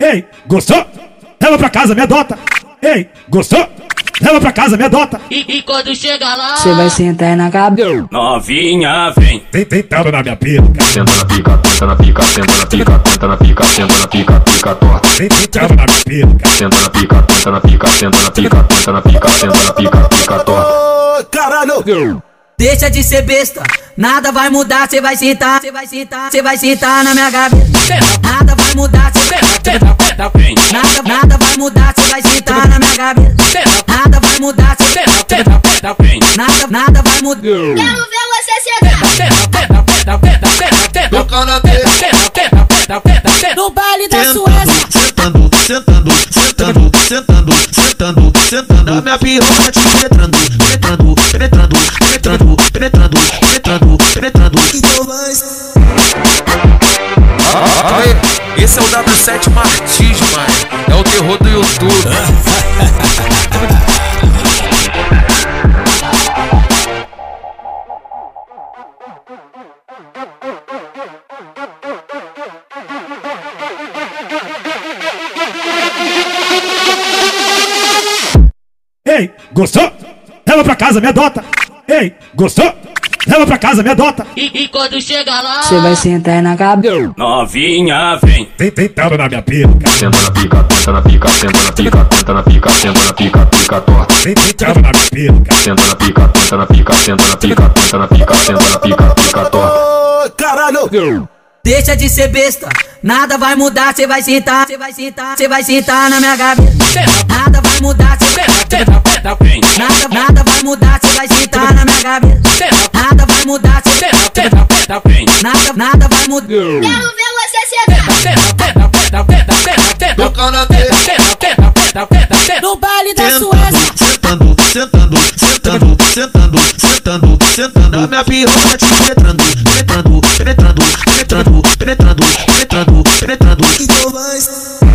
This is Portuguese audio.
Ei, gostou? Leva pra casa, me adota. Ei, gostou? Leva pra casa, me adota. E, e quando chega lá, Você vai sentar na cabeça. Novinha, vem. Vem tentando na minha piroca. Senta na pica, senta na pica, senta na pica, senta na pica, senta na pica, pica torta. Vem tentando na minha piroca. Senta na pica, senta na pica, senta na pica, senta na pica, senta na pica, pica torta. Deixa de ser besta, nada vai mudar, cê vai sentar, cê vai sentar, cê vai sentar na minha cabeça. Nada vai mudar, Nada, nada vai mudar. quero ver você sentar. No baile da Suécia. sentando, sentando, sentando, sentando, sentando, sentando. Na minha piroca te penetrando, penetrando, penetrando, penetrando, penetrando, penetrando, penetrando. Aí, esse é o W7 Martins, mano. É o terror do YouTube. gostou? Leva pra casa, me adota. Ei, gostou? Leva pra casa, me adota. E, e quando chega lá, Você vai sentar na cabeça. Novinha, vem. Vem tentando na minha piroca. Senta na pica, senta na pica, senta na pica, senta na pica, senta na pica, pica torta. Vem tentando na minha piroca. Senta na pica, senta na pica, senta na pica, senta na pica, senta na pica, pica torta. Caralho! Deixa de ser besta, nada vai mudar, cê vai sentar, cê vai sentar, cê vai sentar na minha cabeça. Nada vai mudar, cê Vem. nada, nada vai mudar, cê vai sentar na minha cabeça. Nada vai mudar, cê nada, nada vai mudar. quero ver você sentar. No baile da Suécia. Sentando, sentando, sentando, sentando, sentando, sentando, a minha piroca tá te penetrando, penetrando, penetrando, penetrando, penetrando, penetrando, penetrando. Então vai.